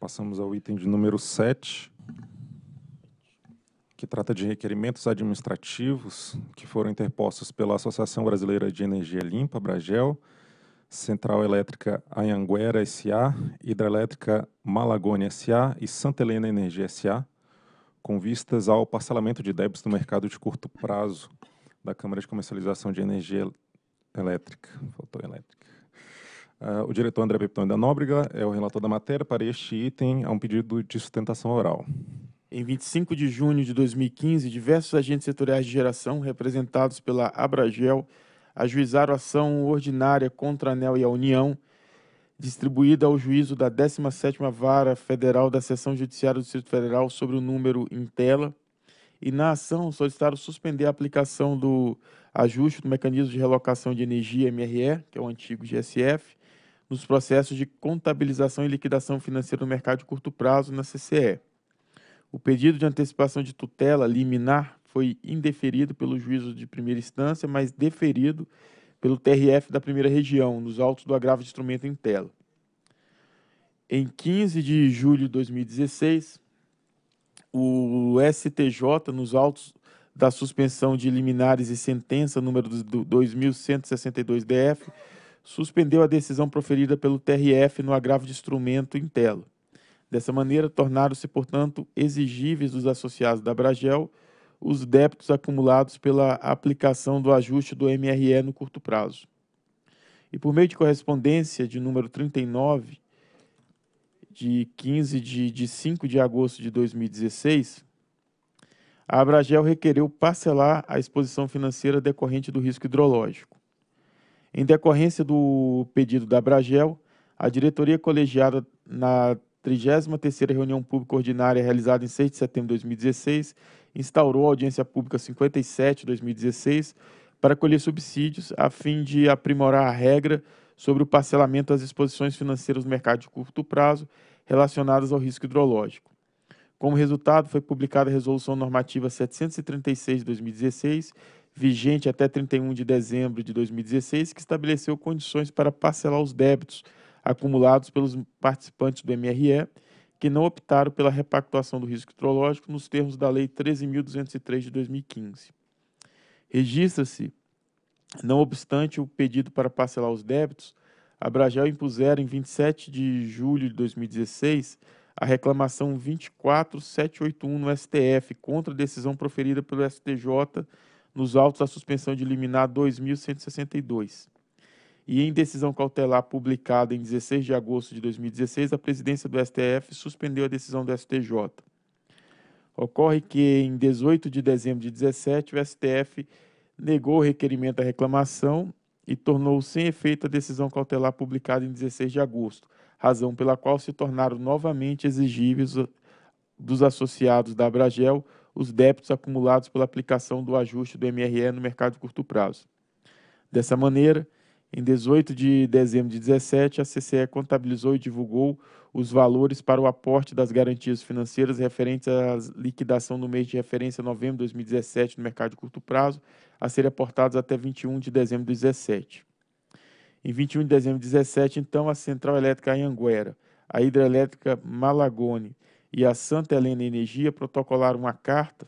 Passamos ao item de número 7, que trata de requerimentos administrativos que foram interpostos pela Associação Brasileira de Energia Limpa, Bragel, Central Elétrica Anhanguera S.A., Hidrelétrica Malagônia S.A. e Santa Helena Energia S.A., com vistas ao parcelamento de débitos no mercado de curto prazo da Câmara de Comercialização de Energia Elétrica. Faltou elétrica. Uh, o diretor André Peptão da Nóbrega é o relator da matéria. Para este item, há um pedido de sustentação oral. Em 25 de junho de 2015, diversos agentes setoriais de geração, representados pela Abragel, ajuizaram ação ordinária contra a ANEL e a União, distribuída ao juízo da 17ª Vara Federal da Seção Judiciária do Distrito Federal sobre o número em tela, e na ação solicitaram suspender a aplicação do ajuste do mecanismo de relocação de energia MRE, que é o antigo GSF, nos processos de contabilização e liquidação financeira no mercado de curto prazo na CCE. O pedido de antecipação de tutela liminar foi indeferido pelo juízo de primeira instância, mas deferido pelo TRF da primeira região, nos autos do agravo de instrumento em tela. Em 15 de julho de 2016, o STJ, nos autos da suspensão de liminares e sentença número 2162-DF, suspendeu a decisão proferida pelo TRF no agravo de instrumento em tela. Dessa maneira, tornaram-se, portanto, exigíveis dos associados da Bragel os débitos acumulados pela aplicação do ajuste do MRE no curto prazo. E por meio de correspondência de número 39, de 15 de, de 5 de agosto de 2016, a Abragel requereu parcelar a exposição financeira decorrente do risco hidrológico. Em decorrência do pedido da Bragel, a diretoria colegiada na 33ª reunião pública ordinária realizada em 6 de setembro de 2016 instaurou a audiência pública 57 de 2016 para colher subsídios a fim de aprimorar a regra sobre o parcelamento das exposições financeiras no mercado de curto prazo relacionadas ao risco hidrológico. Como resultado, foi publicada a Resolução Normativa 736 de 2016 vigente até 31 de dezembro de 2016, que estabeleceu condições para parcelar os débitos acumulados pelos participantes do MRE que não optaram pela repactuação do risco hidrológico nos termos da Lei 13.203 de 2015. Registra-se, não obstante o pedido para parcelar os débitos, a Bragel impusera em 27 de julho de 2016 a reclamação 24781 no STF contra a decisão proferida pelo STJ nos autos da suspensão de liminar 2162. E em decisão cautelar publicada em 16 de agosto de 2016, a presidência do STF suspendeu a decisão do STJ. Ocorre que em 18 de dezembro de 2017, o STF negou o requerimento da reclamação e tornou sem efeito a decisão cautelar publicada em 16 de agosto, razão pela qual se tornaram novamente exigíveis dos associados da Abragel os débitos acumulados pela aplicação do ajuste do MRE no mercado de curto prazo. Dessa maneira, em 18 de dezembro de 2017, a CCE contabilizou e divulgou os valores para o aporte das garantias financeiras referentes à liquidação no mês de referência novembro de 2017 no mercado de curto prazo, a serem aportados até 21 de dezembro de 2017. Em 21 de dezembro de 2017, então, a Central Elétrica Anhanguera, a Hidrelétrica Malagone e a Santa Helena Energia protocolaram uma carta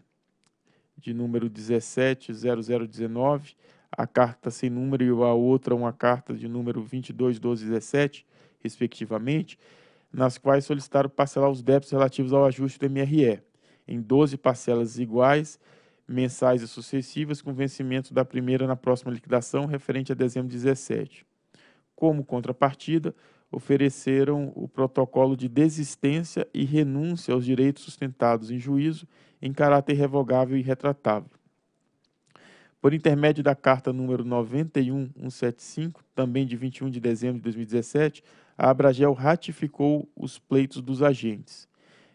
de número 170019, a carta sem número e a outra uma carta de número 221217, respectivamente, nas quais solicitaram parcelar os débitos relativos ao ajuste do MRE, em 12 parcelas iguais, mensais e sucessivas, com vencimento da primeira na próxima liquidação, referente a dezembro de 17. Como contrapartida, ofereceram o protocolo de desistência e renúncia aos direitos sustentados em juízo em caráter revogável e retratável. Por intermédio da carta número 91175, também de 21 de dezembro de 2017, a Abragel ratificou os pleitos dos agentes.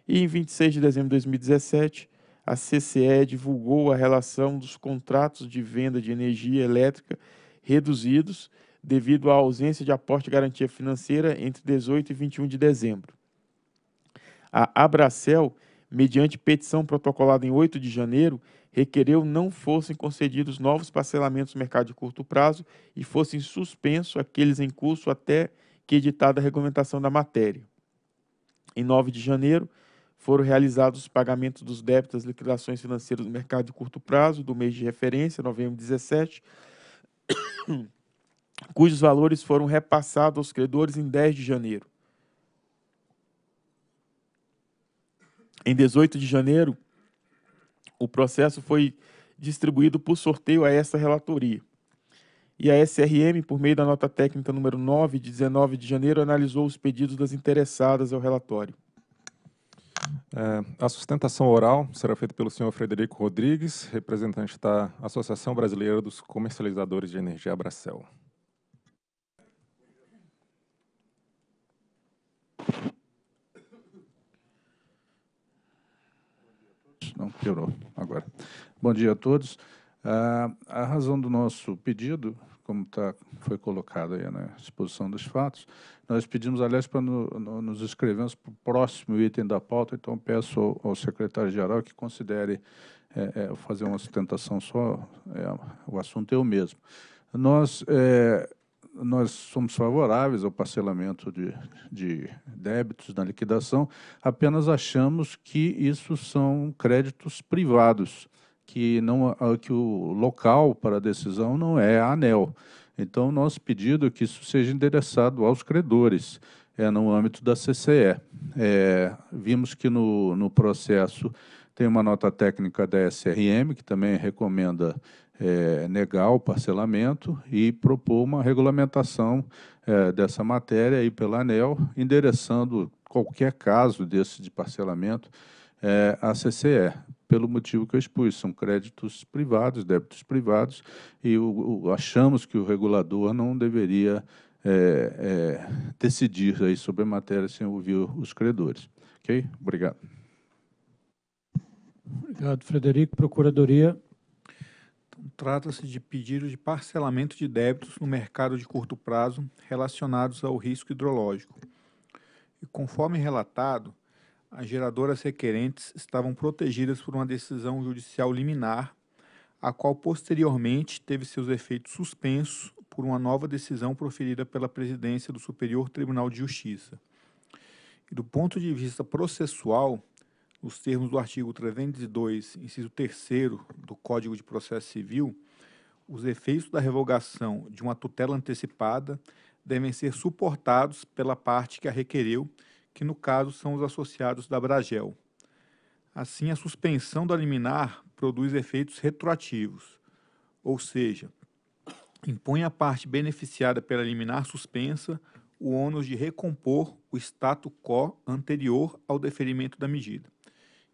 E em 26 de dezembro de 2017, a CCE divulgou a relação dos contratos de venda de energia elétrica reduzidos devido à ausência de aporte de garantia financeira entre 18 e 21 de dezembro. A Abracel, mediante petição protocolada em 8 de janeiro, requereu não fossem concedidos novos parcelamentos no mercado de curto prazo e fossem suspensos aqueles em curso até que editada a regulamentação da matéria. Em 9 de janeiro, foram realizados os pagamentos dos débitos das liquidações financeiras do mercado de curto prazo do mês de referência, novembro 17, cujos valores foram repassados aos credores em 10 de janeiro. Em 18 de janeiro, o processo foi distribuído por sorteio a essa relatoria. E a SRM, por meio da nota técnica número 9, de 19 de janeiro, analisou os pedidos das interessadas ao relatório. É, a sustentação oral será feita pelo senhor Frederico Rodrigues, representante da Associação Brasileira dos Comercializadores de Energia Abracel. Não, piorou agora. Bom dia a todos. Ah, a razão do nosso pedido, como tá, foi colocado aí na exposição dos fatos, nós pedimos, aliás, para no, no, nos escrevermos para o próximo item da pauta, então peço ao, ao secretário-geral que considere é, é, fazer uma sustentação só, é, o assunto é o mesmo. Nós, é, nós somos favoráveis ao parcelamento de, de débitos na liquidação, apenas achamos que isso são créditos privados, que, não, que o local para a decisão não é a ANEL. Então, nosso pedido é que isso seja endereçado aos credores, é, no âmbito da CCE. É, vimos que no, no processo tem uma nota técnica da SRM, que também recomenda é, negar o parcelamento e propor uma regulamentação é, dessa matéria aí pela ANEL, endereçando qualquer caso desse de parcelamento é, à CCE, pelo motivo que eu expus, são créditos privados, débitos privados, e o, o, achamos que o regulador não deveria é, é, decidir aí sobre a matéria sem ouvir os credores. Ok? Obrigado. Obrigado, Frederico. Procuradoria. Trata-se de pedido de parcelamento de débitos no mercado de curto prazo relacionados ao risco hidrológico. E conforme relatado, as geradoras requerentes estavam protegidas por uma decisão judicial liminar, a qual posteriormente teve seus efeitos suspensos por uma nova decisão proferida pela presidência do Superior Tribunal de Justiça. E do ponto de vista processual, nos termos do artigo 302, inciso 3 do Código de Processo Civil, os efeitos da revogação de uma tutela antecipada devem ser suportados pela parte que a requereu que no caso são os associados da Bragel. Assim, a suspensão da liminar produz efeitos retroativos, ou seja, impõe à parte beneficiada pela liminar suspensa o ônus de recompor o status quo anterior ao deferimento da medida.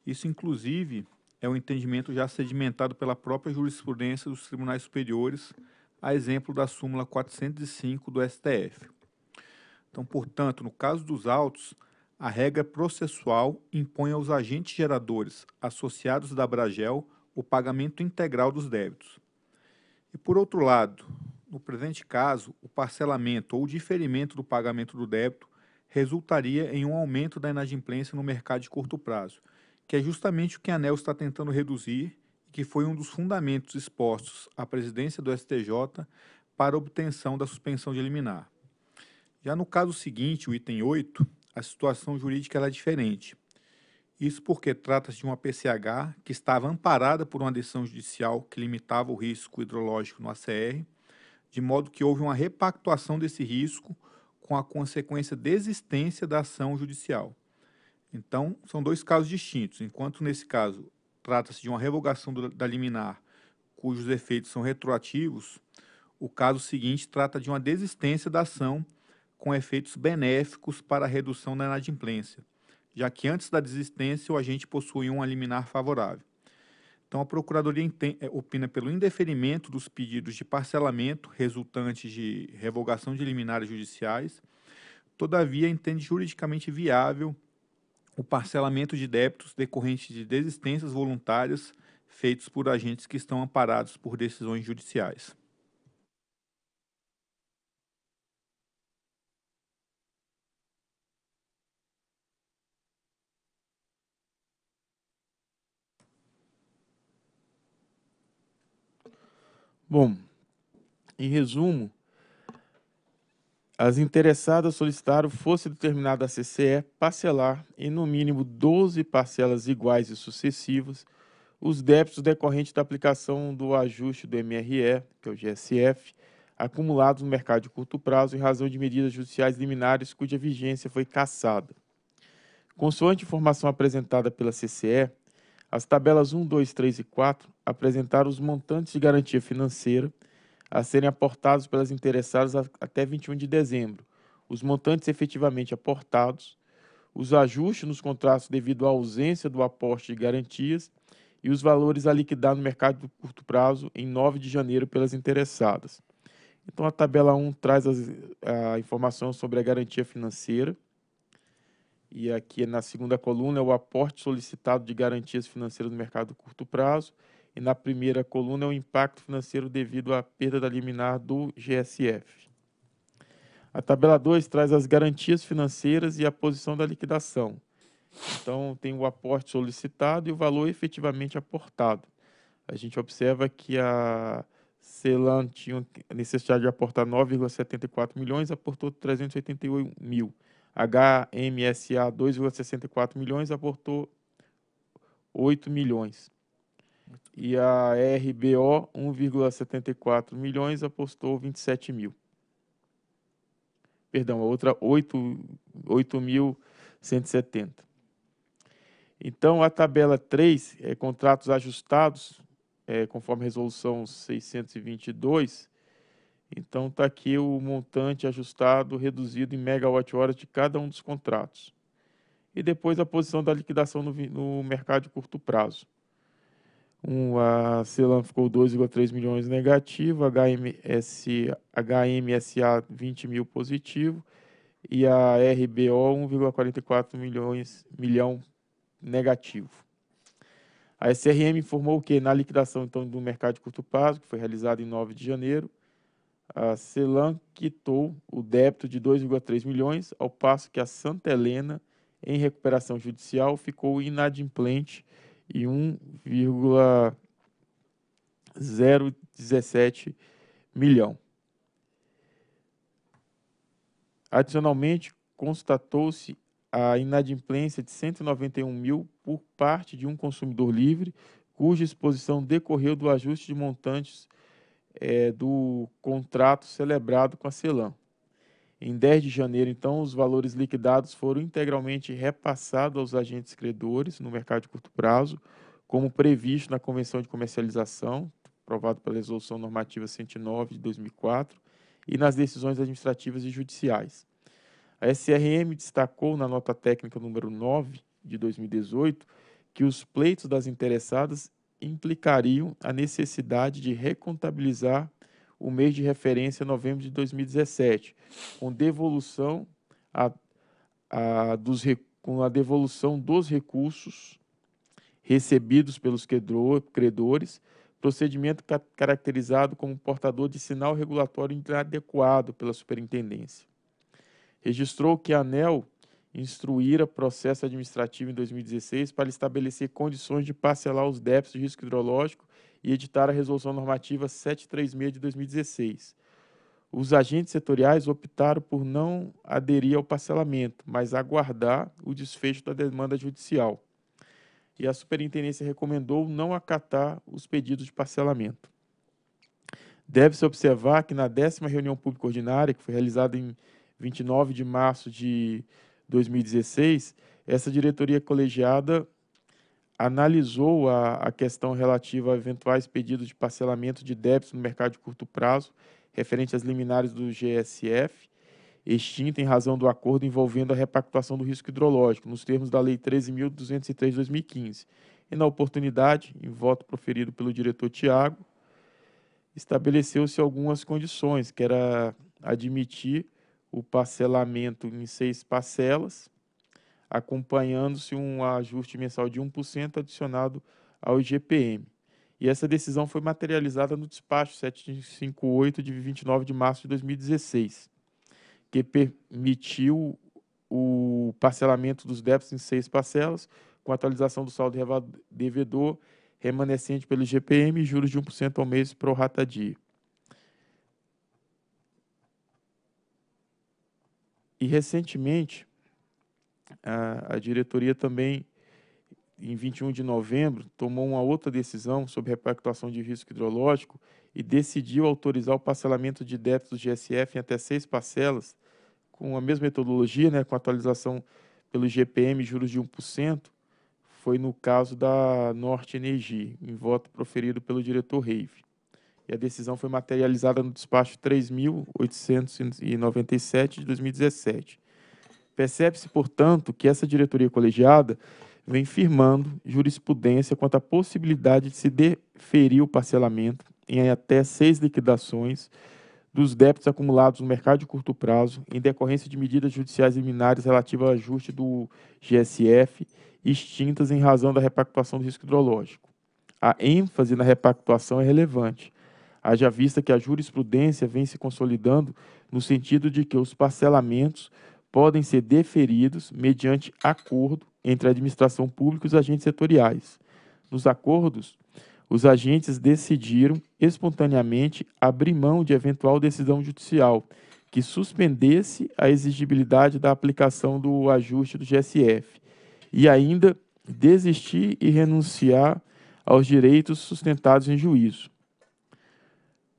Isso, inclusive, é um entendimento já sedimentado pela própria jurisprudência dos tribunais superiores, a exemplo da súmula 405 do STF. Então, portanto, no caso dos autos, a regra processual impõe aos agentes geradores associados da Bragel o pagamento integral dos débitos. E, por outro lado, no presente caso, o parcelamento ou diferimento do pagamento do débito resultaria em um aumento da inadimplência no mercado de curto prazo, que é justamente o que a ANEL está tentando reduzir e que foi um dos fundamentos expostos à presidência do STJ para obtenção da suspensão de liminar. Já no caso seguinte, o item 8, a situação jurídica é diferente. Isso porque trata-se de uma PCH que estava amparada por uma decisão judicial que limitava o risco hidrológico no ACR, de modo que houve uma repactuação desse risco com a consequência desistência da ação judicial. Então, são dois casos distintos. Enquanto nesse caso trata-se de uma revogação da liminar cujos efeitos são retroativos, o caso seguinte trata de uma desistência da ação com efeitos benéficos para a redução da inadimplência, já que antes da desistência o agente possuía um liminar favorável. Então, a Procuradoria eh, opina pelo indeferimento dos pedidos de parcelamento resultantes de revogação de liminares judiciais, todavia entende juridicamente viável o parcelamento de débitos decorrentes de desistências voluntárias feitos por agentes que estão amparados por decisões judiciais. Bom, em resumo, As interessadas solicitaram fosse determinada a CCE parcelar em no mínimo 12 parcelas iguais e sucessivas os débitos decorrentes da aplicação do ajuste do MRE, que é o GSF, acumulados no mercado de curto prazo em razão de medidas judiciais liminares cuja vigência foi cassada. Consoante informação apresentada pela CCE, as tabelas 1, 2, 3 e 4 apresentaram os montantes de garantia financeira a serem aportados pelas interessadas até 21 de dezembro, os montantes efetivamente aportados, os ajustes nos contratos devido à ausência do aporte de garantias e os valores a liquidar no mercado de curto prazo em 9 de janeiro pelas interessadas. Então, a tabela 1 traz as, a informação sobre a garantia financeira. E aqui na segunda coluna é o aporte solicitado de garantias financeiras no mercado de curto prazo. E na primeira coluna é o impacto financeiro devido à perda da liminar do GSF. A tabela 2 traz as garantias financeiras e a posição da liquidação. Então, tem o aporte solicitado e o valor efetivamente aportado. A gente observa que a Celan tinha necessidade de aportar 9,74 milhões, aportou 381 mil. HMSA 2,64 milhões, aportou 8 milhões. E a RBO 1,74 milhões, apostou 27 mil. Perdão, a outra 8.170. Então, a tabela 3, é, contratos ajustados, é, conforme resolução 622, então está aqui o montante ajustado reduzido em megawatt-hora de cada um dos contratos. E depois a posição da liquidação no, no mercado de curto prazo. Um, a Celan ficou 2,3 milhões negativo, HMS, HMSA 20 mil positivo e a RBO 1,44 milhões milhão negativo. A SRM informou que na liquidação então do mercado de curto prazo, que foi realizada em 9 de janeiro, a Celan quitou o débito de 2,3 milhões, ao passo que a Santa Helena, em recuperação judicial, ficou inadimplente em 1,017 milhão. Adicionalmente, constatou-se a inadimplência de 191 mil por parte de um consumidor livre, cuja exposição decorreu do ajuste de montantes é, do contrato celebrado com a Celan. Em 10 de janeiro, então, os valores liquidados foram integralmente repassados aos agentes credores no mercado de curto prazo, como previsto na Convenção de Comercialização, aprovado pela Resolução Normativa 109 de 2004, e nas decisões administrativas e judiciais. A SRM destacou na nota técnica número 9 de 2018 que os pleitos das interessadas implicariam a necessidade de recontabilizar o mês de referência novembro de 2017, com devolução a, a dos, com a devolução dos recursos recebidos pelos credores, procedimento ca caracterizado como portador de sinal regulatório inadequado pela superintendência. Registrou que a ANEL instruíra processo administrativo em 2016 para estabelecer condições de parcelar os débitos de risco hidrológico e editar a resolução normativa 736 de 2016. Os agentes setoriais optaram por não aderir ao parcelamento, mas aguardar o desfecho da demanda judicial. E a superintendência recomendou não acatar os pedidos de parcelamento. Deve-se observar que na décima reunião pública ordinária, que foi realizada em 29 de março de 2016, essa diretoria colegiada analisou a, a questão relativa a eventuais pedidos de parcelamento de débitos no mercado de curto prazo, referente às liminares do GSF, extinta em razão do acordo envolvendo a repactuação do risco hidrológico, nos termos da Lei 13.203 de 2015. E, na oportunidade, em voto proferido pelo diretor Tiago, estabeleceu-se algumas condições, que era admitir o parcelamento em seis parcelas, acompanhando-se um ajuste mensal de 1% adicionado ao IGPM. E essa decisão foi materializada no despacho 758 de 29 de março de 2016, que permitiu o parcelamento dos débitos em seis parcelas, com atualização do saldo devedor remanescente pelo IGPM e juros de 1% ao mês pro rata dia. e recentemente, a, a diretoria também, em 21 de novembro, tomou uma outra decisão sobre repactuação de risco hidrológico e decidiu autorizar o parcelamento de débitos do GSF em até seis parcelas, com a mesma metodologia, né, com atualização pelo GPM, juros de 1%, foi no caso da Norte Energia, em voto proferido pelo diretor Reive. E a decisão foi materializada no despacho 3.897 de 2017. Percebe-se, portanto, que essa diretoria colegiada vem firmando jurisprudência quanto à possibilidade de se deferir o parcelamento em até seis liquidações dos débitos acumulados no mercado de curto prazo em decorrência de medidas judiciais liminares relativas ao ajuste do GSF extintas em razão da repactuação do risco hidrológico. A ênfase na repactuação é relevante, haja vista que a jurisprudência vem se consolidando no sentido de que os parcelamentos podem ser deferidos mediante acordo entre a administração pública e os agentes setoriais. Nos acordos, os agentes decidiram espontaneamente abrir mão de eventual decisão judicial que suspendesse a exigibilidade da aplicação do ajuste do GSF e ainda desistir e renunciar aos direitos sustentados em juízo.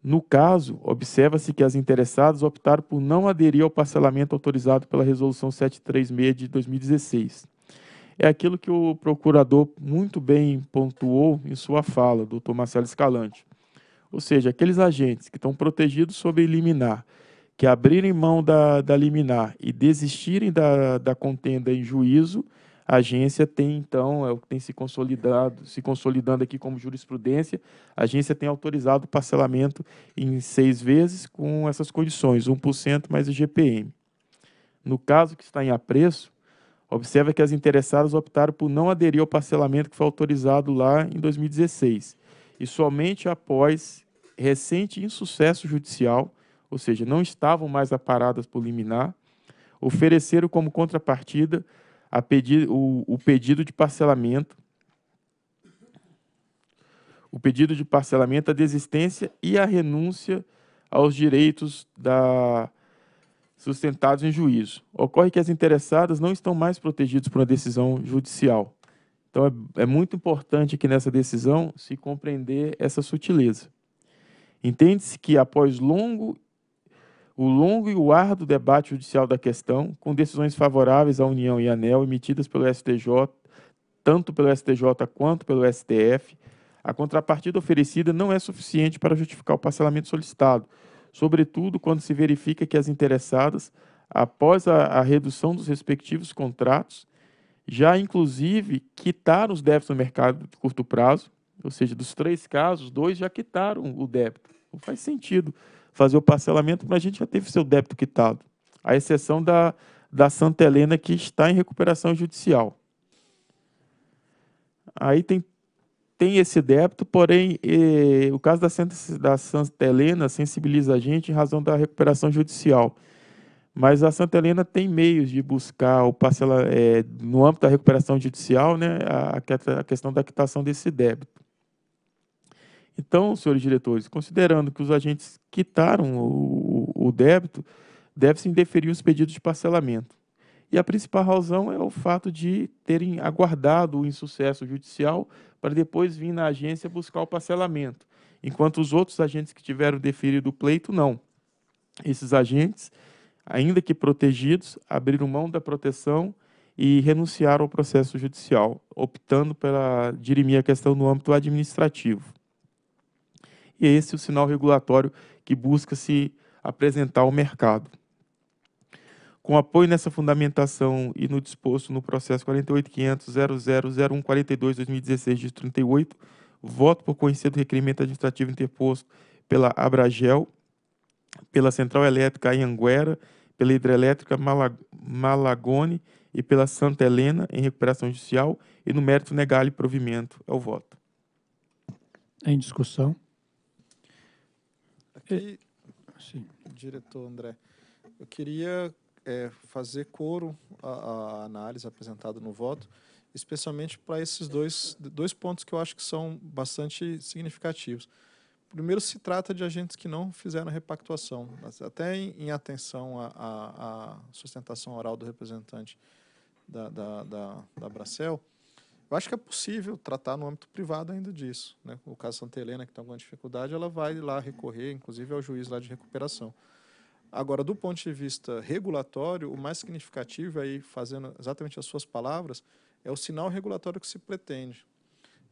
No caso, observa-se que as interessadas optaram por não aderir ao parcelamento autorizado pela Resolução 736 de 2016 é aquilo que o procurador muito bem pontuou em sua fala, doutor Marcelo Escalante. Ou seja, aqueles agentes que estão protegidos sob liminar, que abrirem mão da, da liminar e desistirem da, da contenda em juízo, a agência tem, então, é o que tem se consolidado, se consolidando aqui como jurisprudência, a agência tem autorizado o parcelamento em seis vezes com essas condições, 1% mais o GPM. No caso que está em apreço, Observa que as interessadas optaram por não aderir ao parcelamento que foi autorizado lá em 2016 e somente após recente insucesso judicial, ou seja, não estavam mais aparadas por liminar, ofereceram como contrapartida pedi o, o pedido de parcelamento, o pedido de parcelamento, a desistência e a renúncia aos direitos da sustentados em juízo. Ocorre que as interessadas não estão mais protegidas por uma decisão judicial. Então, é, é muito importante que nessa decisão se compreender essa sutileza. Entende-se que, após longo, o longo e o árduo debate judicial da questão, com decisões favoráveis à União e ANEL emitidas pelo STJ, tanto pelo STJ quanto pelo STF, a contrapartida oferecida não é suficiente para justificar o parcelamento solicitado, sobretudo quando se verifica que as interessadas, após a, a redução dos respectivos contratos, já inclusive quitaram os débitos no mercado de curto prazo, ou seja, dos três casos, dois já quitaram o débito. Não faz sentido fazer o parcelamento, mas a gente já teve seu débito quitado, à exceção da, da Santa Helena, que está em recuperação judicial. Aí tem tem esse débito, porém, eh, o caso da Santa, da Santa Helena sensibiliza a gente em razão da recuperação judicial. Mas a Santa Helena tem meios de buscar o parcela, eh, no âmbito da recuperação judicial, né, a, a questão da quitação desse débito. Então, senhores diretores, considerando que os agentes quitaram o, o débito, deve-se indeferir os pedidos de parcelamento. E a principal razão é o fato de terem aguardado o insucesso judicial para depois vir na agência buscar o parcelamento, enquanto os outros agentes que tiveram deferido o pleito, não. Esses agentes, ainda que protegidos, abriram mão da proteção e renunciaram ao processo judicial, optando pela dirimir a questão no âmbito administrativo. E é esse o sinal regulatório que busca se apresentar ao mercado. Com apoio nessa fundamentação e no disposto no processo 48.500.000142-2016 de 38, voto por conhecer do requerimento administrativo interposto pela Abragel, pela Central Elétrica Anhanguera, pela Hidrelétrica Malagone e pela Santa Helena em recuperação judicial e no mérito negar-lhe provimento. É o voto. Em discussão. Aqui, Sim. diretor André, eu queria é, fazer coro à, à análise apresentada no voto, especialmente para esses dois, dois pontos que eu acho que são bastante significativos. primeiro se trata de agentes que não fizeram repactuação. Até em, em atenção à, sustentação oral do representante da, da, da, da Bracel, eu acho que é possível tratar no âmbito privado ainda disso. Né? O caso Santa Helena, que tem alguma dificuldade, ela vai lá recorrer, inclusive ao juiz lá de recuperação. Agora, do ponto de vista regulatório, o mais significativo, aí fazendo exatamente as suas palavras, é o sinal regulatório que se pretende.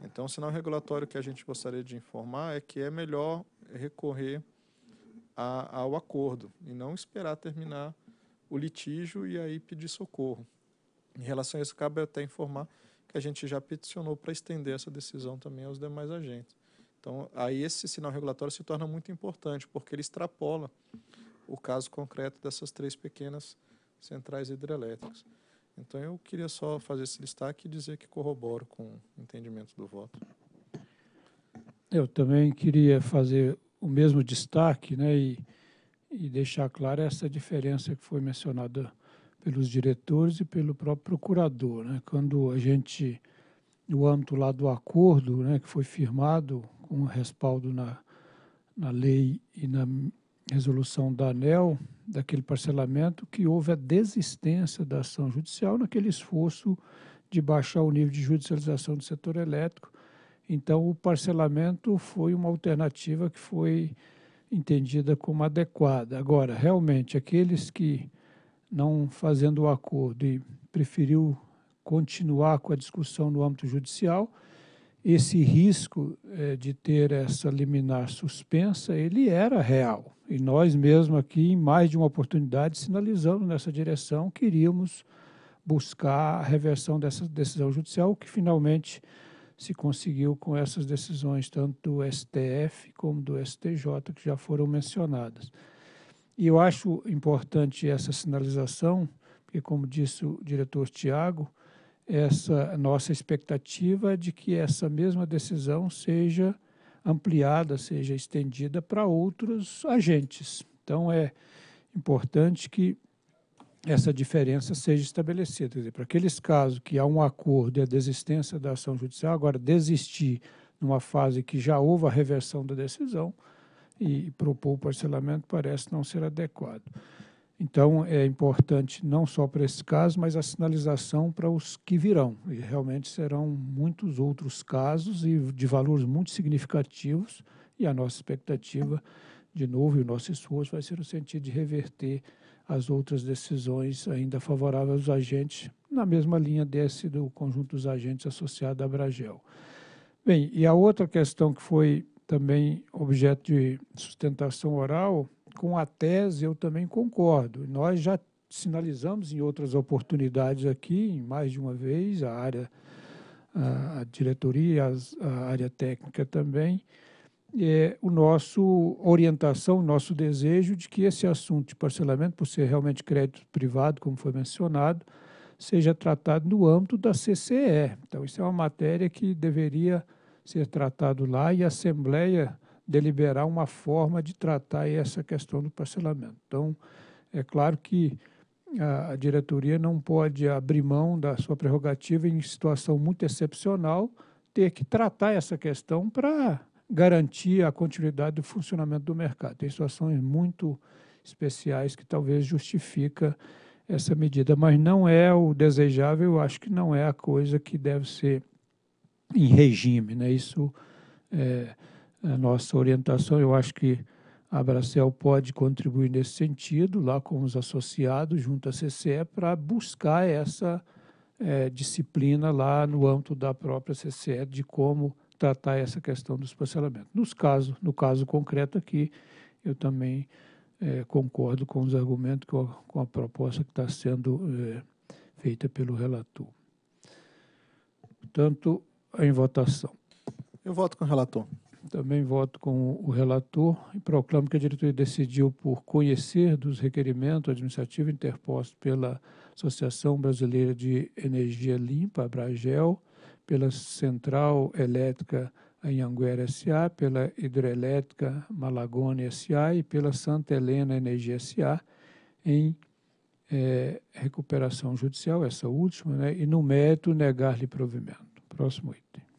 Então, o sinal regulatório que a gente gostaria de informar é que é melhor recorrer a, ao acordo e não esperar terminar o litígio e aí pedir socorro. Em relação a isso, cabe até informar que a gente já peticionou para estender essa decisão também aos demais agentes. Então, aí esse sinal regulatório se torna muito importante, porque ele extrapola o caso concreto dessas três pequenas centrais hidrelétricas. Então, eu queria só fazer esse destaque e dizer que corroboro com o entendimento do voto. Eu também queria fazer o mesmo destaque né, e, e deixar clara essa diferença que foi mencionada pelos diretores e pelo próprio procurador. Né? Quando a gente, no âmbito lá do acordo, né, que foi firmado com respaldo na, na lei e na resolução da ANEL, daquele parcelamento, que houve a desistência da ação judicial naquele esforço de baixar o nível de judicialização do setor elétrico. Então, o parcelamento foi uma alternativa que foi entendida como adequada. Agora, realmente, aqueles que não fazendo o acordo e preferiu continuar com a discussão no âmbito judicial, esse risco é, de ter essa liminar suspensa, ele era real. E nós mesmo aqui, em mais de uma oportunidade, sinalizamos nessa direção, queríamos buscar a reversão dessa decisão judicial, que finalmente se conseguiu com essas decisões, tanto do STF como do STJ, que já foram mencionadas. E eu acho importante essa sinalização, porque, como disse o diretor Tiago, essa nossa expectativa é de que essa mesma decisão seja ampliada, seja estendida para outros agentes. Então, é importante que essa diferença seja estabelecida. Quer dizer, para aqueles casos que há um acordo e a desistência da ação judicial, agora desistir numa fase que já houve a reversão da decisão, e propor o parcelamento parece não ser adequado. Então, é importante não só para esse caso, mas a sinalização para os que virão. E realmente serão muitos outros casos e de valores muito significativos. E a nossa expectativa, de novo, e o nosso esforço vai ser no sentido de reverter as outras decisões ainda favoráveis aos agentes, na mesma linha desse do conjunto dos agentes associado à Bragel. Bem, e a outra questão que foi também objeto de sustentação oral, com a tese eu também concordo. Nós já sinalizamos em outras oportunidades aqui, mais de uma vez, a área, a, diretoria, a área técnica também, é, o nosso orientação, o nosso desejo de que esse assunto de parcelamento, por ser realmente crédito privado, como foi mencionado, seja tratado no âmbito da CCE. Então, isso é uma matéria que deveria ser tratado lá e a Assembleia deliberar uma forma de tratar essa questão do parcelamento. Então, é claro que a, diretoria não pode abrir mão da sua prerrogativa em situação muito excepcional, ter que tratar essa questão para garantir a continuidade do funcionamento do mercado. Tem situações muito especiais que talvez justifica essa medida, mas não é o desejável, eu acho que não é a coisa que deve ser em regime. Né? Isso é a nossa orientação. Eu acho que a Bracel pode contribuir nesse sentido, lá com os associados, junto à CCE, para buscar essa é, disciplina lá no âmbito da própria CCE de como tratar essa questão dos parcelamentos. Nos casos, no caso concreto aqui, eu também é, concordo com os argumentos, com a, com a proposta que está sendo é, feita pelo relator. Portanto, em votação. Eu voto com o relator. Também voto com o relator e proclamo que a diretoria decidiu por conhecer dos requerimentos administrativos interpostos pela Associação Brasileira de Energia Limpa, Abragel, pela Central Elétrica Anhanguera S.A., pela Hidrelétrica Malagone S.A. e pela Santa Helena Energia S.A. em é, recuperação judicial, essa última, né, e no mérito negar-lhe provimento. Próximo item.